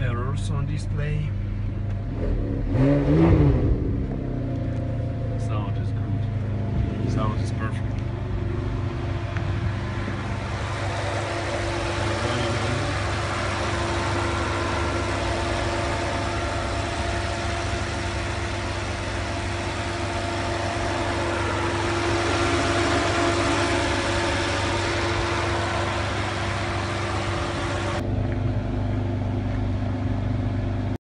errors on display.